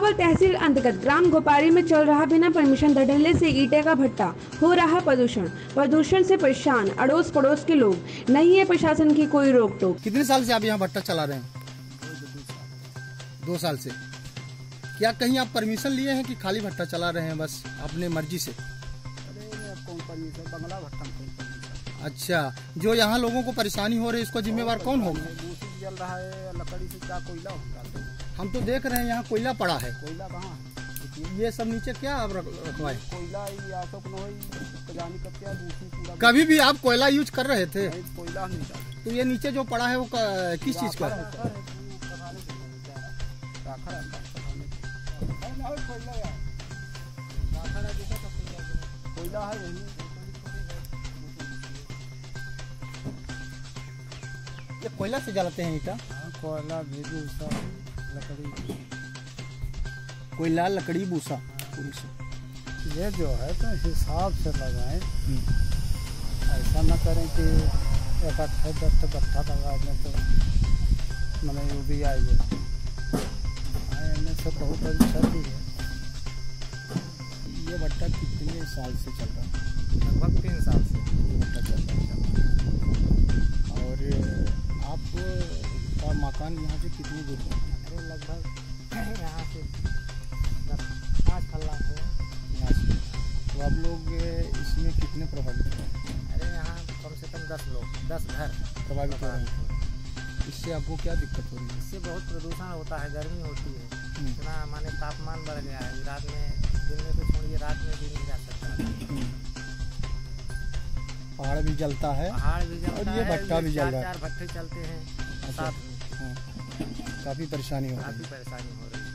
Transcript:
इटावा तहसील अंतर्गत ग्राम गोपारी में चल रहा बिना परमिशन धड़ल्ले से ईटे का भट्टा। हो रहा प्रदूषण। प्रदूषण से परेशान अड़ोस पड़ोस के लोग। नहीं है प्रशासन की कोई रोक टोक कितने साल से आप यहाँ भट्टा चला रहे हैं? दो साल से। क्या कहीं आप परमिशन लिए हैं कि खाली भट्टा चला रहे हैं बस अपने मर्ज़ी से? अच्छा जो यहाँ लोगों को परेशानी हो रही है इसको जिम्मेवार कौन होगा? जल रहा है लकड़ी से क्या कोयला हम तो देख रहे हैं यहाँ कोयला पड़ा है। कोयला कहाँ? ये सब नीचे क्या आप रखवाए? कोयला ही दूसरी पूरा कभी भी आप कोयला यूज़ कर रहे थे। कोयला नहीं तो ये नीचे जो पड़ा है वो किस चीज़ का? है? है, है, कोयला है। है ये कोयला से जलाते हैं ईटा? कोयला भेजू सब। लकड़ी। कोयला लकड़ी भूसा ये जो है तो हिसाब से लगाएँ। ऐसा ना करें कि एक अट्ठे दस बट्ठा लगा दें तो मैंने वो भी आई है इनमें से बहुत बड़ी क्षति है। ये भट्टा कितने साल से चल रहा है? लगभग तीन साल से। ये भट्टा चल रहा है और आप का मकान यहाँ से कितनी दूर है? लगभग यहाँ से दस पाँच फल्ला है यहाँ से तो आप लोग इसमें कितने प्रभावित हैं? अरे यहाँ कम से कम दस लोग दस घर। प्रभावित हो रहे हैं। इससे आपको क्या दिक्कत हो रही है? इससे बहुत प्रदूषण होता है गर्मी होती है। हम्म, इतना माने तापमान बढ़ गया है रात में दिन में तो छोड़िए रात में भी नहीं जा सकता। हम्म। पहाड़ भी जलता है पहाड़ भी जलता और ये भट्टा भी जल रहा है। चार भट्टे चलते हैं साथ में। हाँ, काफ़ी परेशानी हो रही काफ़ी परेशानी हो रही है।